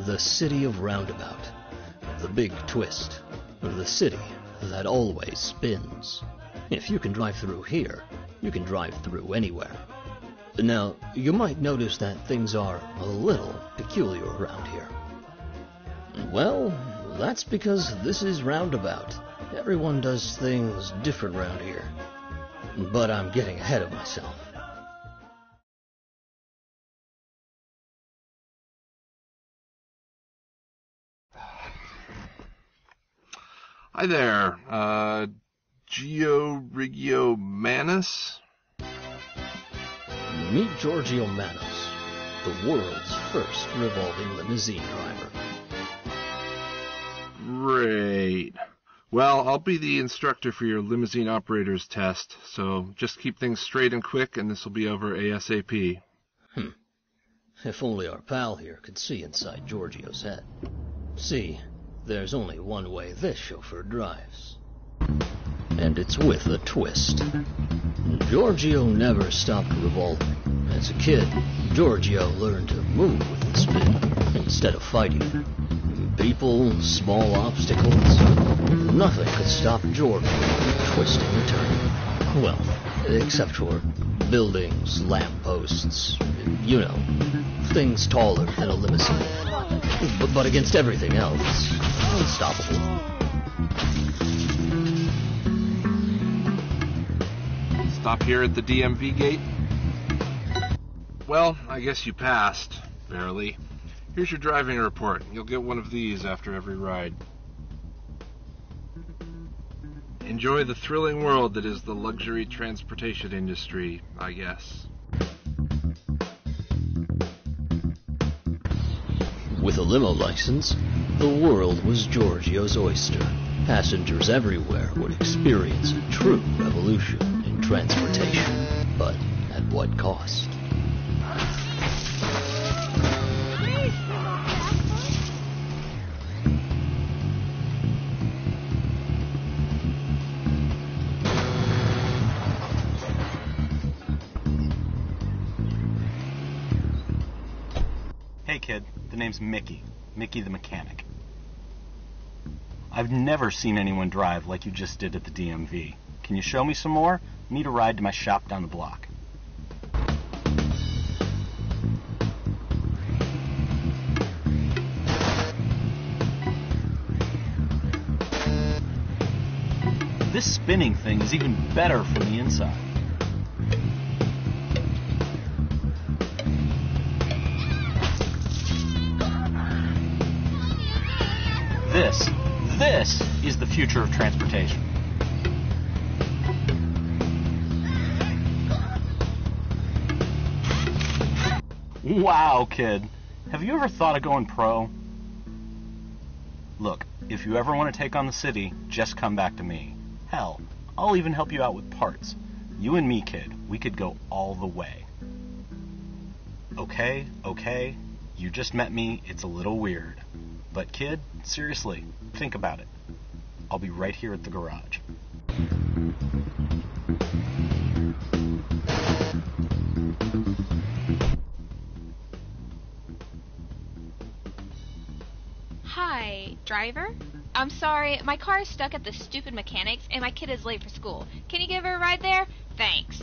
the city of Roundabout. The big twist. The city that always spins. If you can drive through here, you can drive through anywhere. Now, you might notice that things are a little peculiar around here. Well, that's because this is Roundabout. Everyone does things different around here. But I'm getting ahead of myself. Hi there, uh, Geo Rigio Manus? Meet Georgio Manos, the world's first revolving limousine driver. Great. Well, I'll be the instructor for your limousine operator's test, so just keep things straight and quick, and this will be over ASAP. Hmm. If only our pal here could see inside Georgio's head. See, there's only one way this chauffeur drives. And it's with a twist. Georgio never stopped revolving. As a kid, Georgio learned to move with the spin instead of fighting. People, small obstacles, nothing could stop Georgio from twisting and turning. Well, except for buildings, lampposts, you know, things taller than a limousine. But, but against everything else, unstoppable. Stop here at the DMV gate? Well, I guess you passed, barely. Here's your driving report. You'll get one of these after every ride. Enjoy the thrilling world that is the luxury transportation industry, I guess. With a limo license, the world was Georgio's oyster. Passengers everywhere would experience a true revolution in transportation. But at what cost? Name's Mickey. Mickey the mechanic. I've never seen anyone drive like you just did at the DMV. Can you show me some more? Need a ride to my shop down the block. This spinning thing is even better from the inside. This, this is the future of transportation. Wow, kid. Have you ever thought of going pro? Look, if you ever want to take on the city, just come back to me. Hell, I'll even help you out with parts. You and me, kid, we could go all the way. Okay, okay, you just met me, it's a little weird. But, kid, seriously, think about it. I'll be right here at the garage. Hi, driver? I'm sorry, my car is stuck at the stupid mechanics and my kid is late for school. Can you give her a ride there? Thanks.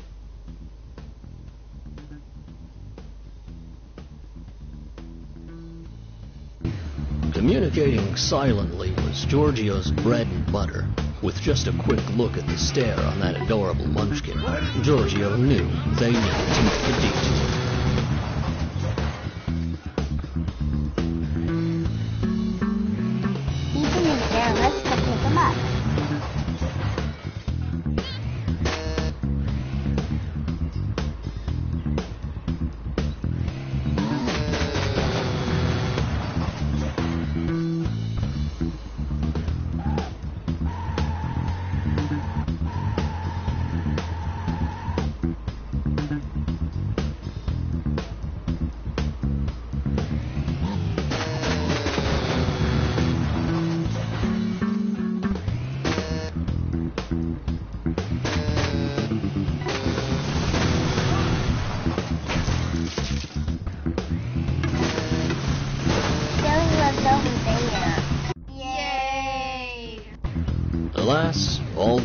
Communicating silently was Georgio's bread and butter. With just a quick look at the stare on that adorable munchkin, Georgio knew they needed to make a detour.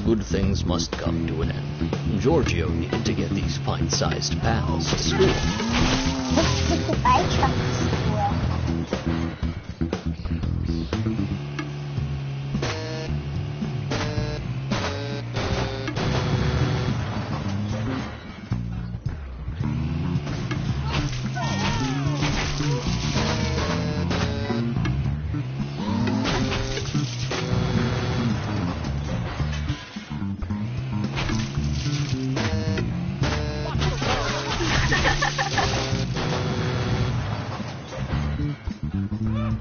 Good things must come to an end. Georgio needed to get these pint-sized pals to school. Oh,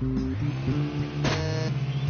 fine.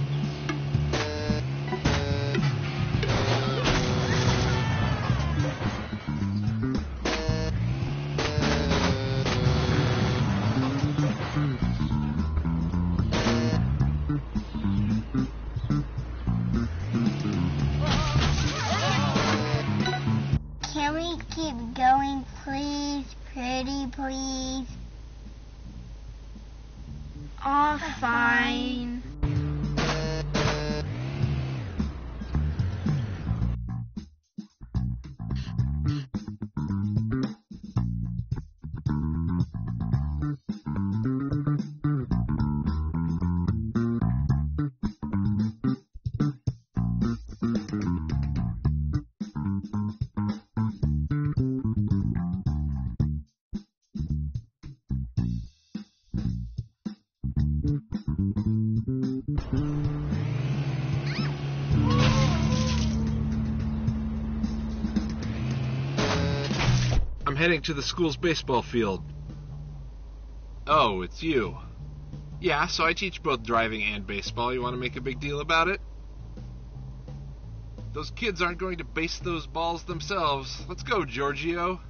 I'm heading to the school's baseball field. Oh, it's you. Yeah, so I teach both driving and baseball. You want to make a big deal about it? Those kids aren't going to base those balls themselves. Let's go, Georgio.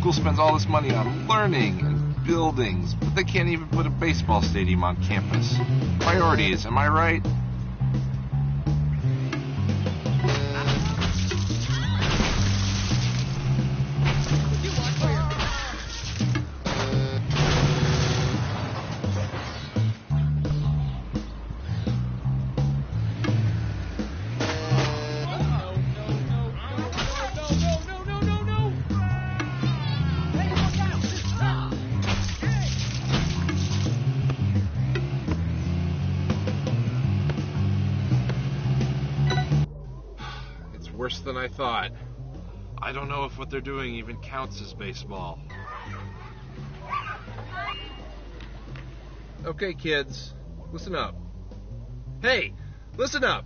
School spends all this money on learning and buildings, but they can't even put a baseball stadium on campus. Priorities, am I right? They're doing even counts as baseball. Okay, kids, listen up. Hey, listen up.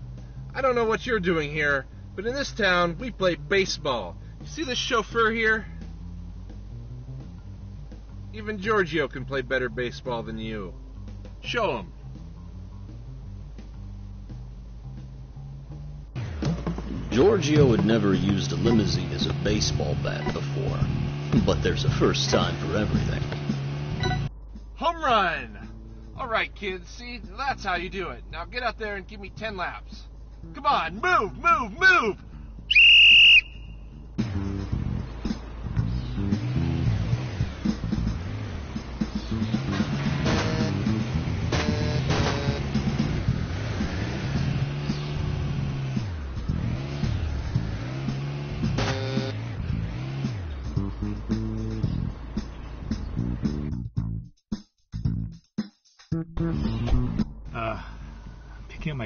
I don't know what you're doing here, but in this town, we play baseball. You see this chauffeur here? Even Georgio can play better baseball than you. Show him. Georgio had never used a limousine as a baseball bat before, but there's a first time for everything. Home run! All right, kids. See, that's how you do it. Now get out there and give me 10 laps. Come on, move, move, move!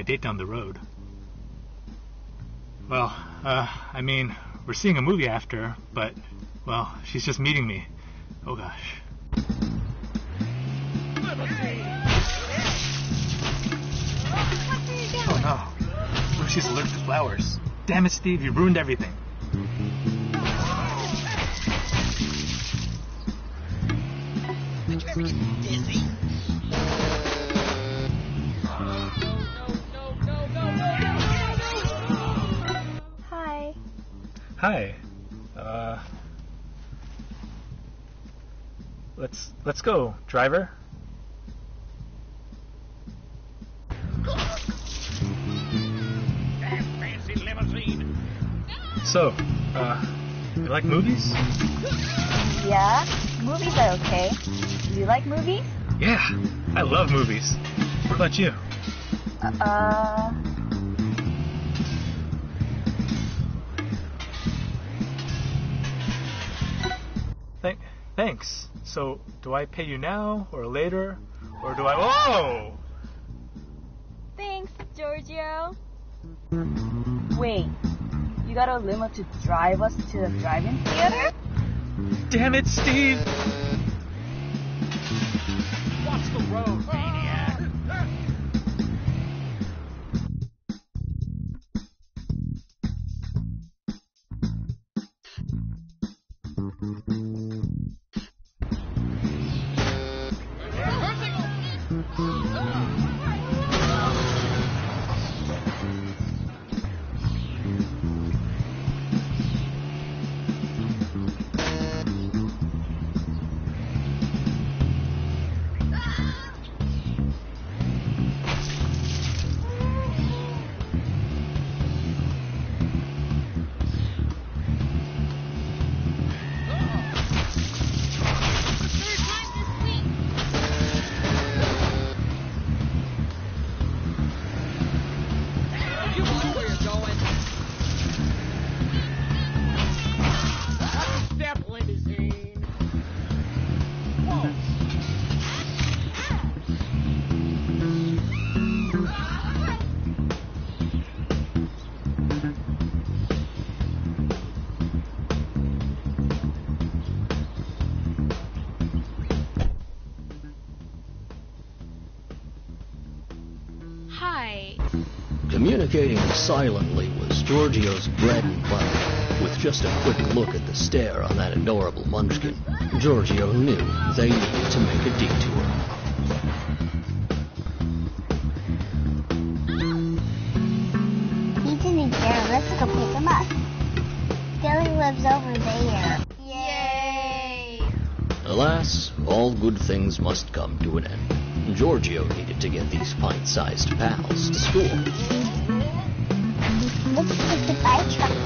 Date down the road. Well, uh, I mean, we're seeing a movie after, but, well, she's just meeting me. Oh gosh. Oh no. What she's allergic to flowers? Damn it, Steve, you ruined everything. Hi. Uh, let's let's go, driver. So, uh, you like movies? Yeah, movies are okay. Do You like movies? Yeah, I love movies. What about you? Uh. Thanks. So, do I pay you now or later, or do I? Whoa! thanks, Georgio. Wait, you got a limo to drive us to the drive-in theater? Damn it, Steve! Hi. Silently was Georgio's bread and butter. With just a quick look at the stare on that adorable munchkin, Georgio knew they needed to make a detour. He's in here. Let's go pick him up. Billy lives over there. Yay! Alas, all good things must come to an end. Georgio needed to get these pint-sized pals to school. Let's take the bike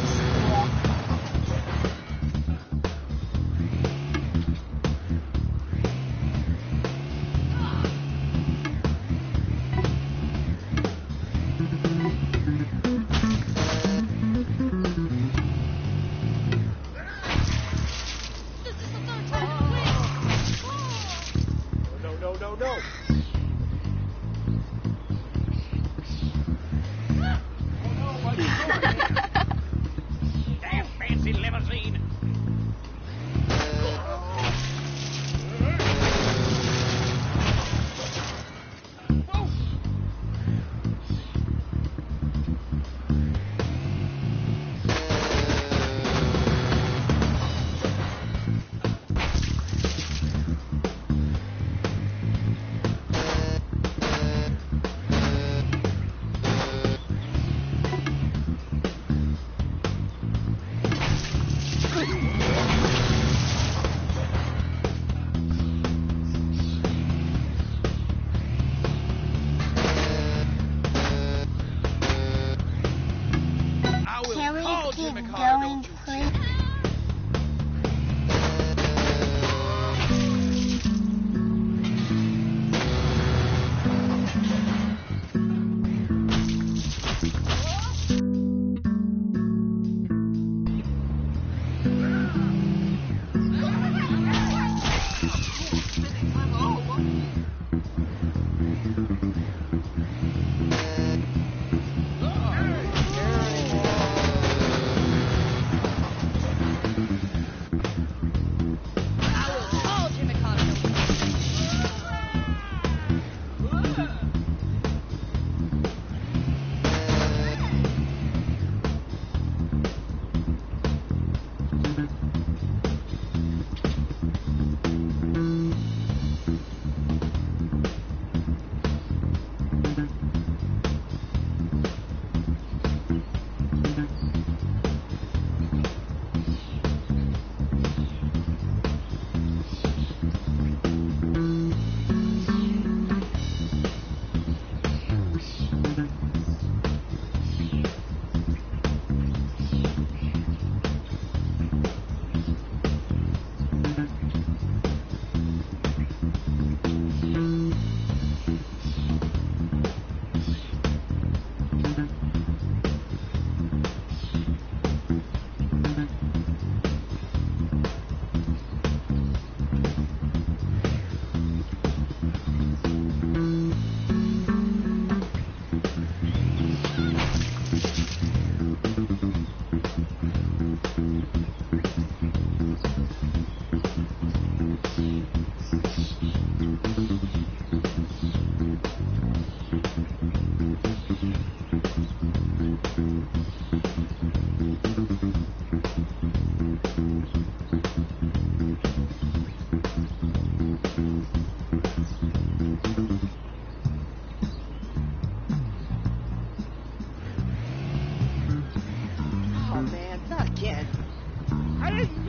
I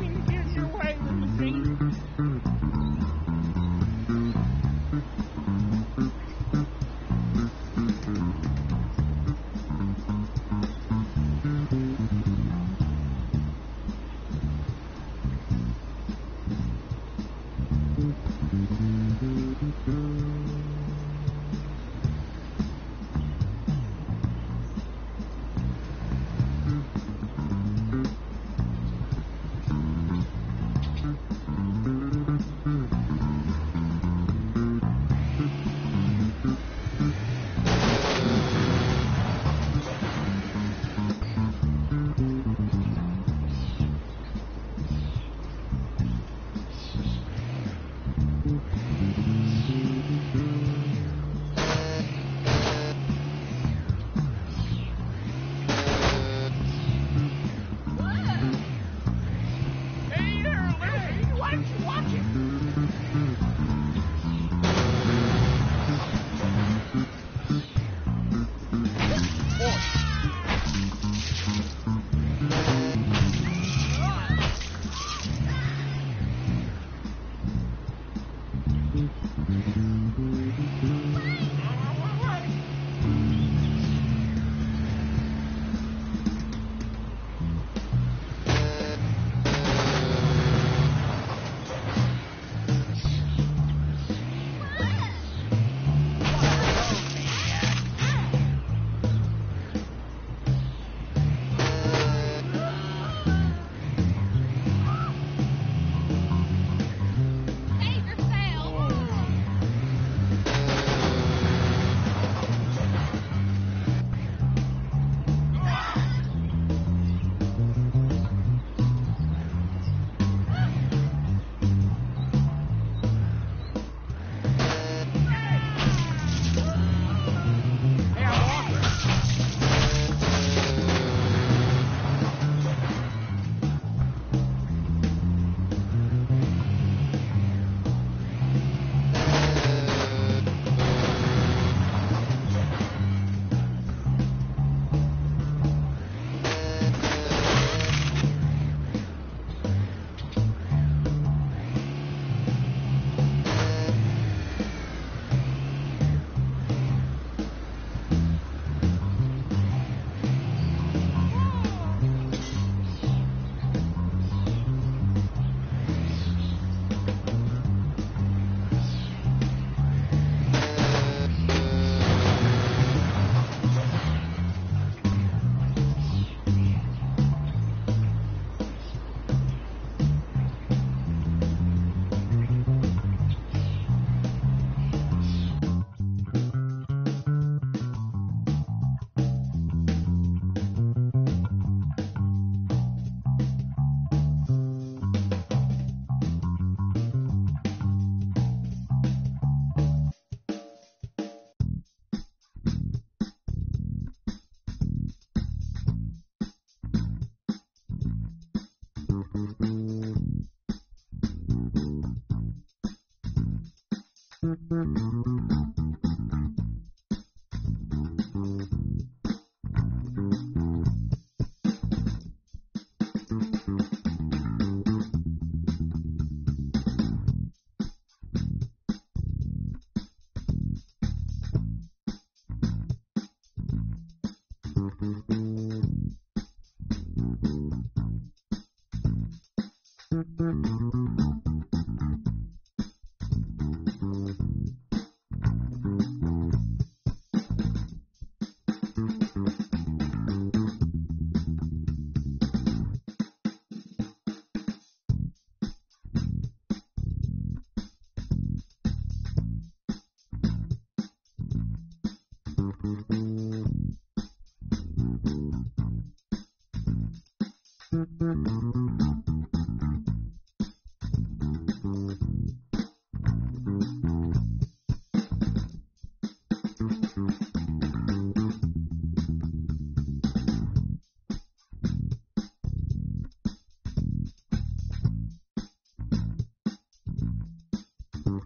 Mm-hmm.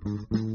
Mm-hmm.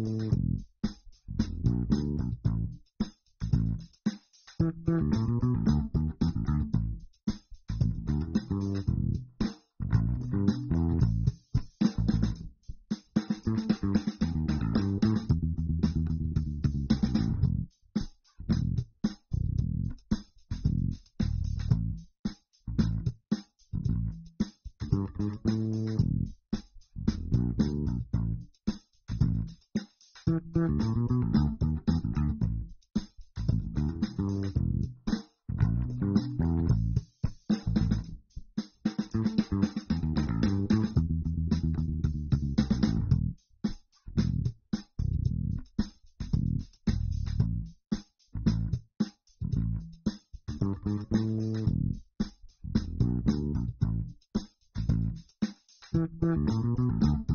Thank you.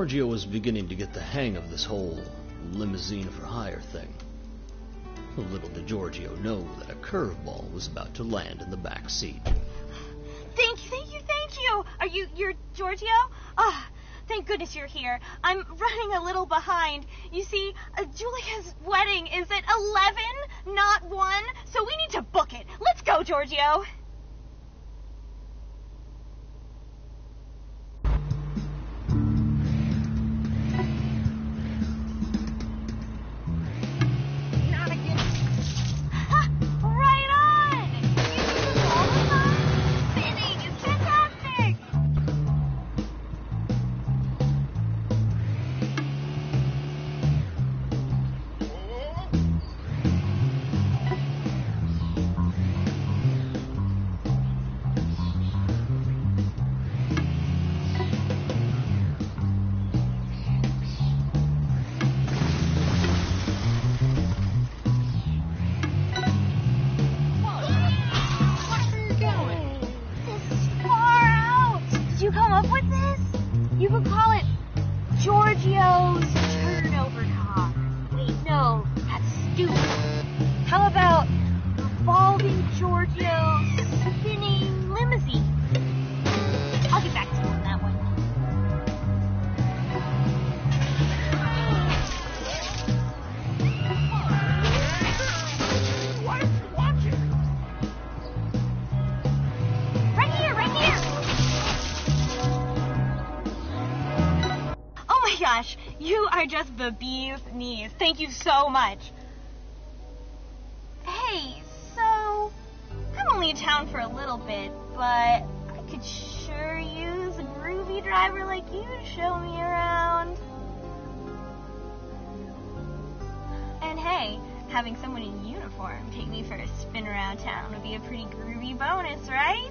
Georgio was beginning to get the hang of this whole limousine for hire thing. Little did Georgio know that a curveball was about to land in the back seat. Thank you, thank you, thank you. Are you you're Georgio? Ah, thank goodness you're here. I'm running a little behind. You see, uh, Julia's wedding is at 11, not 1, so we need to book it. Let's go, Georgio. You are just the bee's knees. Thank you so much. Hey, so I'm only in town for a little bit, but I could sure use a groovy driver like you to show me around. And hey, having someone in uniform take me for a spin around town would be a pretty groovy bonus, right?